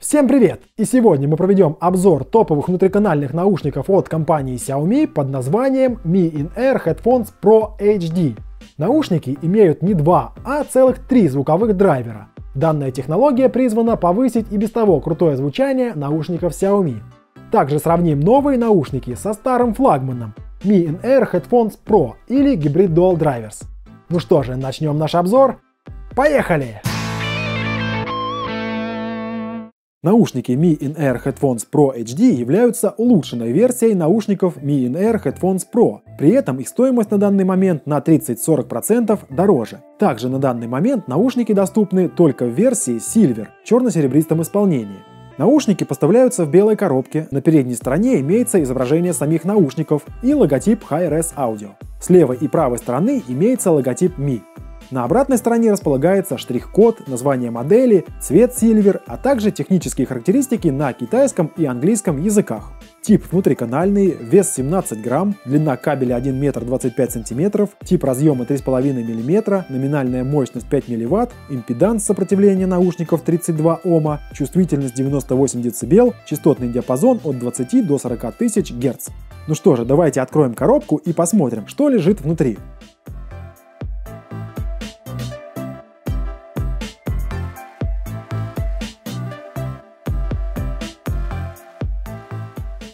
Всем привет! И сегодня мы проведем обзор топовых внутриканальных наушников от компании Xiaomi под названием Mi In-Air Headphones Pro HD. Наушники имеют не два, а целых три звуковых драйвера. Данная технология призвана повысить и без того крутое звучание наушников Xiaomi. Также сравним новые наушники со старым флагманом Mi In-Air Headphones Pro или Hybrid Dual Drivers. Ну что же, начнем наш обзор. Поехали! Наушники Mi In-Air Headphones Pro HD являются улучшенной версией наушников Mi In-Air Headphones Pro. При этом их стоимость на данный момент на 30-40% дороже. Также на данный момент наушники доступны только в версии Silver, черно-серебристом исполнении. Наушники поставляются в белой коробке, на передней стороне имеется изображение самих наушников и логотип Hi-Res Audio. С левой и правой стороны имеется логотип Mi. На обратной стороне располагается штрих-код, название модели, цвет Silver, а также технические характеристики на китайском и английском языках. Тип внутриканальный, вес 17 грамм, длина кабеля 1 метр 25 сантиметров, тип разъема 3,5 мм, номинальная мощность 5 мВт, импеданс сопротивления наушников 32 Ома, чувствительность 98 дБ, частотный диапазон от 20 до 40 тысяч Гц. Ну что же, давайте откроем коробку и посмотрим, что лежит внутри.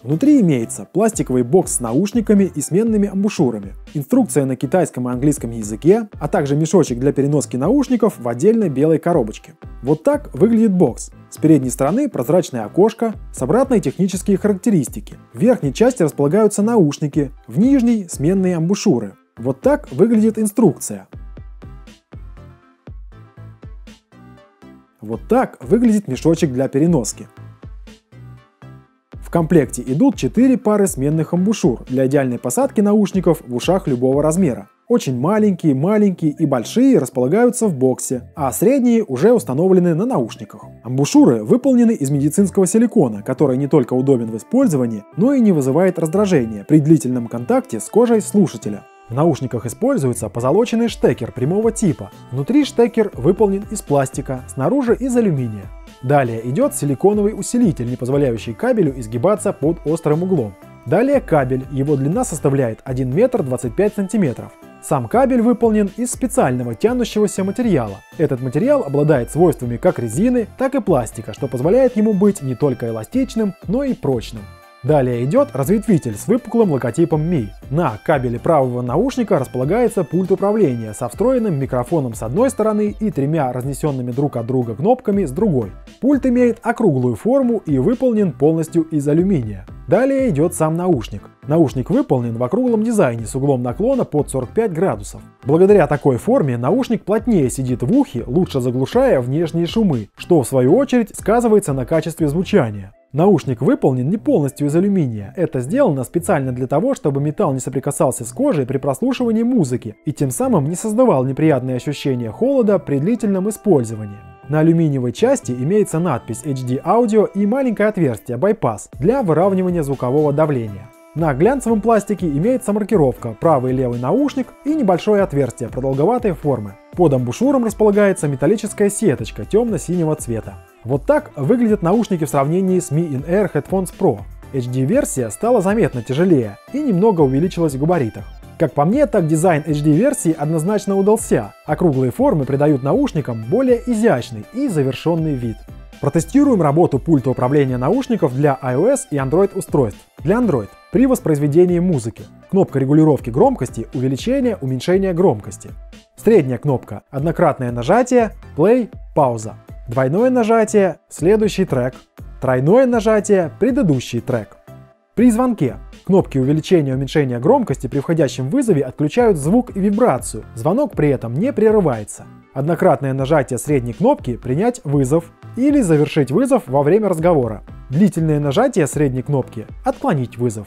Внутри имеется пластиковый бокс с наушниками и сменными амбушюрами, инструкция на китайском и английском языке, а также мешочек для переноски наушников в отдельной белой коробочке. Вот так выглядит бокс. С передней стороны прозрачное окошко, с обратной технические характеристики. В верхней части располагаются наушники, в нижней сменные амбушюры. Вот так выглядит инструкция. Вот так выглядит мешочек для переноски. Комплекте идут 4 пары сменных амбушюр для идеальной посадки наушников в ушах любого размера. Очень маленькие, маленькие и большие располагаются в боксе, а средние уже установлены на наушниках. Амбушюры выполнены из медицинского силикона, который не только удобен в использовании, но и не вызывает раздражения при длительном контакте с кожей слушателя. В наушниках используется позолоченный штекер прямого типа. Внутри штекер выполнен из пластика, снаружи из алюминия. Далее идет силиконовый усилитель, не позволяющий кабелю изгибаться под острым углом. Далее кабель, его длина составляет 1 метр 25 сантиметров. Сам кабель выполнен из специального тянущегося материала. Этот материал обладает свойствами как резины, так и пластика, что позволяет ему быть не только эластичным, но и прочным. Далее идет разветвитель с выпуклым логотипом Mi. На кабеле правого наушника располагается пульт управления со встроенным микрофоном с одной стороны и тремя разнесенными друг от друга кнопками с другой. Пульт имеет округлую форму и выполнен полностью из алюминия. Далее идет сам наушник. Наушник выполнен в округлом дизайне с углом наклона под 45 градусов. Благодаря такой форме наушник плотнее сидит в ухе, лучше заглушая внешние шумы, что в свою очередь сказывается на качестве звучания. Наушник выполнен не полностью из алюминия. Это сделано специально для того, чтобы металл не соприкасался с кожей при прослушивании музыки и тем самым не создавал неприятные ощущения холода при длительном использовании. На алюминиевой части имеется надпись HD Audio и маленькое отверстие Bypass для выравнивания звукового давления. На глянцевом пластике имеется маркировка правый и левый наушник и небольшое отверстие продолговатой формы. Под амбушюром располагается металлическая сеточка темно-синего цвета. Вот так выглядят наушники в сравнении с Mi In-Air Headphones Pro. HD-версия стала заметно тяжелее и немного увеличилась в габаритах. Как по мне, так дизайн HD-версии однозначно удался. Округлые формы придают наушникам более изящный и завершенный вид. Протестируем работу пульта управления наушников для iOS и Android устройств. Для Android при воспроизведении музыки. Кнопка регулировки громкости, увеличение, уменьшение громкости. Средняя кнопка – однократное нажатие, play, пауза. Двойное нажатие – следующий трек. Тройное нажатие – предыдущий трек. При звонке кнопки увеличения и уменьшения громкости при входящем вызове отключают звук и вибрацию, звонок при этом не прерывается. Однократное нажатие средней кнопки – принять вызов или завершить вызов во время разговора. Длительное нажатие средней кнопки – отклонить вызов.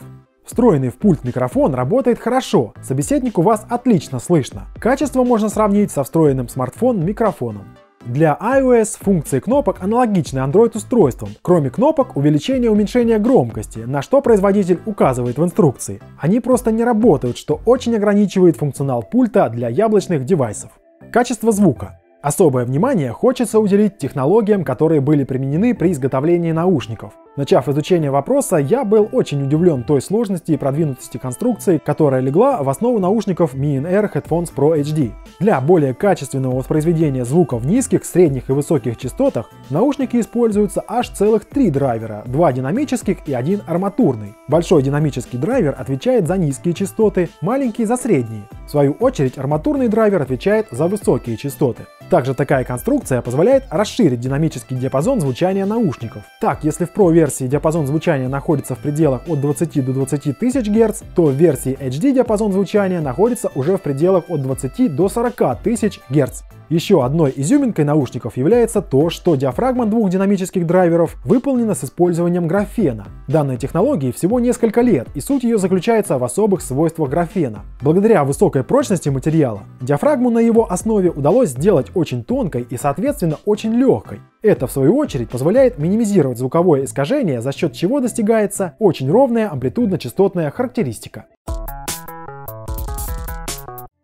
Встроенный в пульт микрофон работает хорошо, собеседнику вас отлично слышно. Качество можно сравнить со встроенным смартфон микрофоном. Для iOS функции кнопок аналогичны Android-устройствам, кроме кнопок увеличения и уменьшения громкости, на что производитель указывает в инструкции. Они просто не работают, что очень ограничивает функционал пульта для яблочных девайсов. Качество звука. Особое внимание хочется уделить технологиям, которые были применены при изготовлении наушников. Начав изучение вопроса, я был очень удивлен той сложности и продвинутости конструкции, которая легла в основу наушников Mi In-Air Headphones Pro HD. Для более качественного воспроизведения звука в низких, средних и высоких частотах наушники используются аж целых три драйвера, два динамических и один арматурный. Большой динамический драйвер отвечает за низкие частоты, маленький за средние. В свою очередь арматурный драйвер отвечает за высокие частоты. Также такая конструкция позволяет расширить динамический диапазон звучания наушников. Так, если в Pro версии диапазон звучания находится в пределах от 20 до 20 тысяч Гц, то в версии HD диапазон звучания находится уже в пределах от 20 до 40 тысяч Гц. Еще одной изюминкой наушников является то, что диафрагма двух динамических драйверов выполнена с использованием графена. Данной технологии всего несколько лет, и суть ее заключается в особых свойствах графена. Благодаря высокой прочности материала, диафрагму на его основе удалось сделать очень тонкой и, соответственно, очень легкой. Это, в свою очередь, позволяет минимизировать звуковое искажение, за счет чего достигается очень ровная амплитудно-частотная характеристика.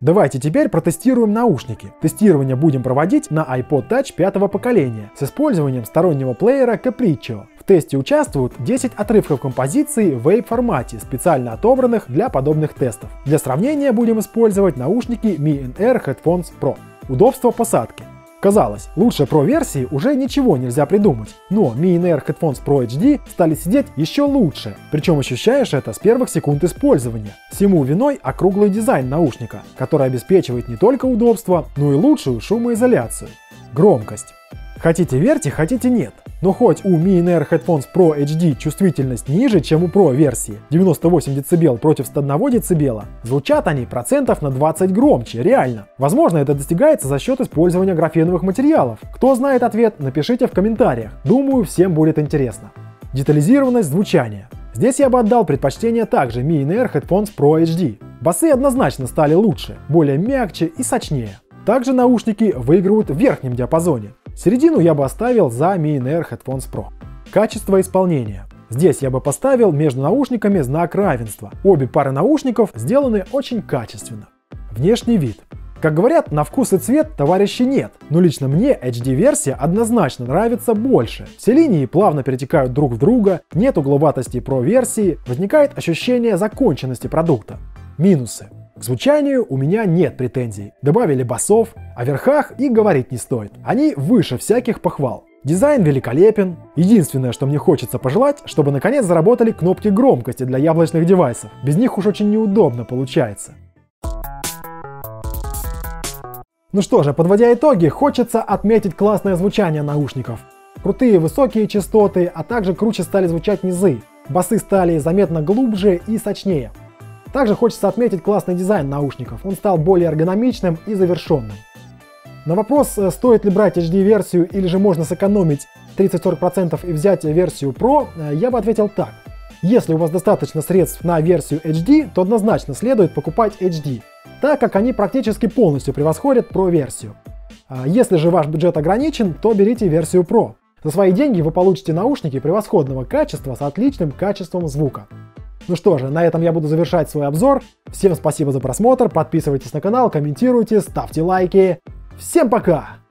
Давайте теперь протестируем наушники. Тестирование будем проводить на iPod Touch пятого поколения с использованием стороннего плеера Capriccio. В тесте участвуют 10 отрывков композиции в Wave формате, специально отобранных для подобных тестов. Для сравнения будем использовать наушники Mi In-Air Headphones Pro. Удобство посадки. Казалось, лучше Pro версии уже ничего нельзя придумать, но Mi In-Air Headphones Pro HD стали сидеть еще лучше, причем ощущаешь это с первых секунд использования. Всему виной округлый дизайн наушника, который обеспечивает не только удобство, но и лучшую шумоизоляцию. Громкость. Хотите верьте, хотите нет. Но хоть у Mi In-Air Headphones Pro HD чувствительность ниже, чем у Pro версии, 98 дБ против 101 дБ, звучат они процентов на 20 громче, реально. Возможно, это достигается за счет использования графеновых материалов. Кто знает ответ, напишите в комментариях. Думаю, всем будет интересно. Детализированность звучания. Здесь я бы отдал предпочтение также Mi In-Air Headphones Pro HD. Басы однозначно стали лучше, более мягче и сочнее. Также наушники выигрывают в верхнем диапазоне. Середину я бы оставил за Mi In-Air Headphones Pro. Качество исполнения. Здесь я бы поставил между наушниками знак равенства. Обе пары наушников сделаны очень качественно. Внешний вид. Как говорят, на вкус и цвет товарищи нет, но лично мне HD-версия однозначно нравится больше. Все линии плавно перетекают друг в друга, нет угловатости Pro-версии, возникает ощущение законченности продукта. Минусы. К звучанию у меня нет претензий. Добавили басов, о верхах и говорить не стоит. Они выше всяких похвал. Дизайн великолепен. Единственное, что мне хочется пожелать, чтобы наконец заработали кнопки громкости для яблочных девайсов. Без них уж очень неудобно получается. Ну что же, подводя итоги, хочется отметить классное звучание наушников. Крутые высокие частоты, а также круче стали звучать низы. Басы стали заметно глубже и сочнее. Также хочется отметить классный дизайн наушников, он стал более эргономичным и завершенным. На вопрос, э, стоит ли брать HD-версию или же можно сэкономить 30-40% и взять версию Pro, э, я бы ответил так. Если у вас достаточно средств на версию HD, то однозначно следует покупать HD, так как они практически полностью превосходят Pro-версию. А если же ваш бюджет ограничен, то берите версию Pro. За свои деньги вы получите наушники превосходного качества с отличным качеством звука. Ну что же, на этом я буду завершать свой обзор. Всем спасибо за просмотр, подписывайтесь на канал, комментируйте, ставьте лайки. Всем пока!